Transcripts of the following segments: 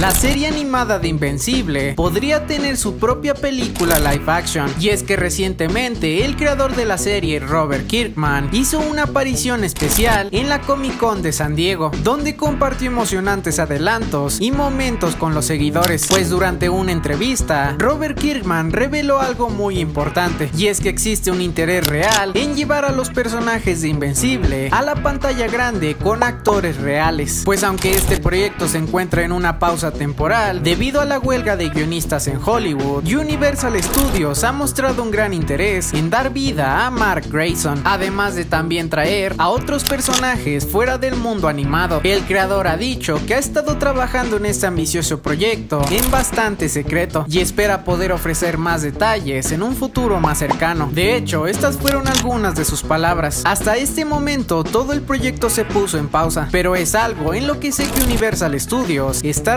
La serie animada de Invencible podría tener su propia película live action, y es que recientemente el creador de la serie, Robert Kirkman, hizo una aparición especial en la Comic Con de San Diego, donde compartió emocionantes adelantos y momentos con los seguidores, pues durante una entrevista, Robert Kirkman reveló algo muy importante, y es que existe un interés real en llevar a los personajes de Invencible a la pantalla grande con actores reales, pues aunque este proyecto se encuentra en una pausa temporal debido a la huelga de guionistas en Hollywood, Universal Studios ha mostrado un gran interés en dar vida a Mark Grayson, además de también traer a otros personajes fuera del mundo animado. El creador ha dicho que ha estado trabajando en este ambicioso proyecto en bastante secreto y espera poder ofrecer más detalles en un futuro más cercano. De hecho, estas fueron algunas de sus palabras. Hasta este momento todo el proyecto se puso en pausa, pero es algo en lo que sé que Universal Studios está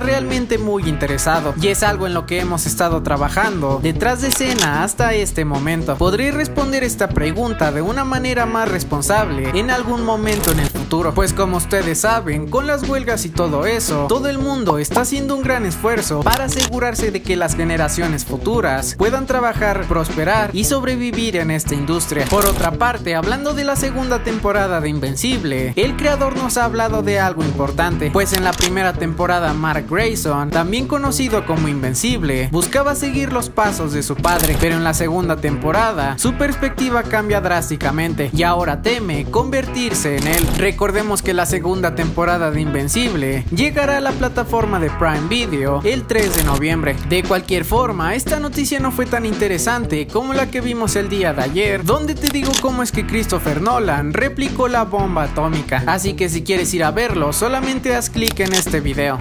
muy interesado y es algo en lo que hemos estado trabajando detrás de escena hasta este momento. Podré responder esta pregunta de una manera más responsable en algún momento en el futuro, pues como ustedes saben, con las huelgas y todo eso, todo el mundo está haciendo un gran esfuerzo para asegurarse de que las generaciones futuras puedan trabajar, prosperar y sobrevivir en esta industria. Por otra parte, hablando de la segunda temporada de Invencible, el creador nos ha hablado de algo importante, pues en la primera temporada Mark También conocido como Invencible, buscaba seguir los pasos de su padre, pero en la segunda temporada su perspectiva cambia drásticamente y ahora teme convertirse en él. Recordemos que la segunda temporada de Invencible llegará a la plataforma de Prime Video el 3 de noviembre. De cualquier forma, esta noticia no fue tan interesante como la que vimos el día de ayer, donde te digo cómo es que Christopher Nolan replicó la bomba atómica. Así que si quieres ir a verlo, solamente haz clic en este video.